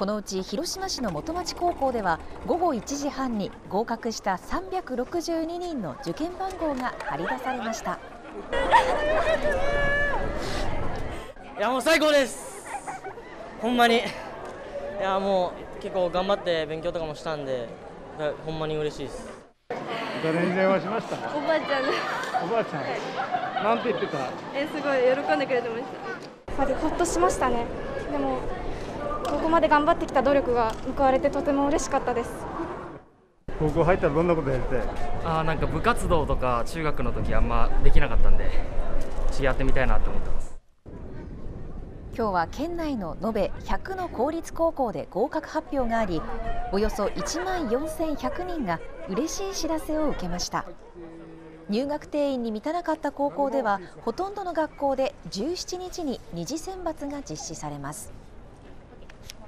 このうち広島市の元町高校では午後1時半に合格した362人の受験番号が張り出されました。いやもう最高です。ほんまに。いやもう結構頑張って勉強とかもしたんでほんまに嬉しいです。誰に電話しました。おばあちゃんですおばあちゃん。なんて言ってた？えすごい喜んでくれてました。やっぱりほっとしましたね。でもここまで頑張ってきた努力が報われてとても嬉しかったです。高校入ったらどんなことやりたい？あなんか部活動とか中学の時あんまできなかったんで次やってみたいなと思ってます。今日は県内の延べ100の公立高校で合格発表がありおよそ1万4100人が嬉しい知らせを受けました。入学定員に満たなかった高校ではほとんどの学校で17日に二次選抜が実施されます